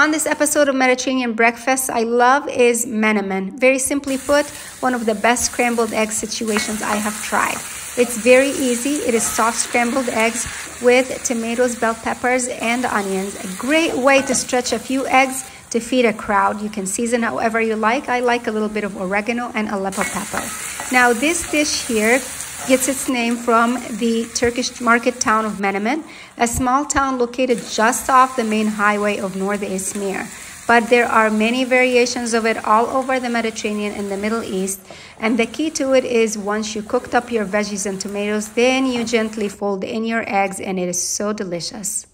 on this episode of Mediterranean Breakfast I love is menemen. Very simply put, one of the best scrambled egg situations I have tried. It's very easy. It is soft scrambled eggs with tomatoes, bell peppers, and onions. A great way to stretch a few eggs to feed a crowd. You can season however you like. I like a little bit of oregano and Aleppo pepper. Now this dish here gets its name from the Turkish market town of Menemen, a small town located just off the main highway of North Izmir. But there are many variations of it all over the Mediterranean and the Middle East. And the key to it is once you cooked up your veggies and tomatoes, then you gently fold in your eggs and it is so delicious.